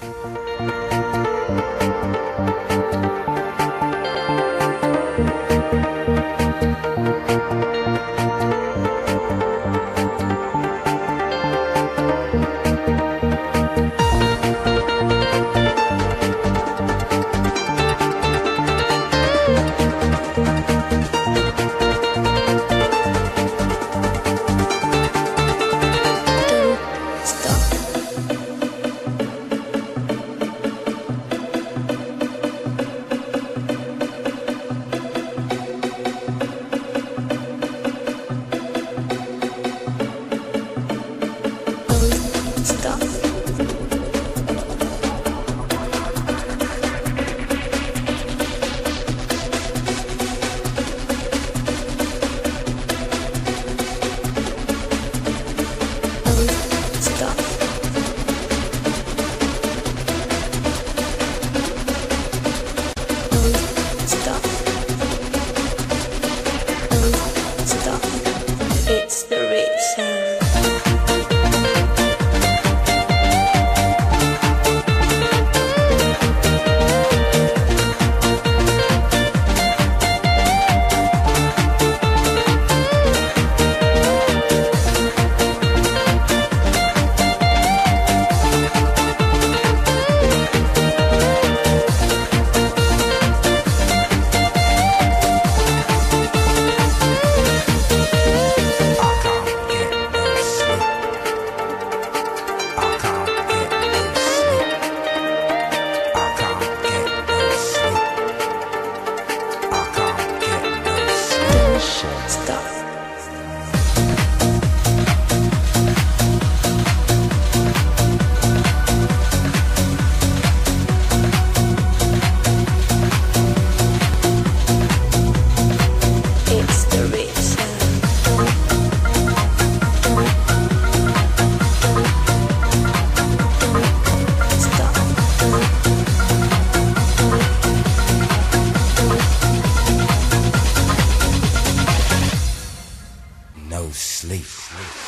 Bye. gets the rich. Stop. Sleep.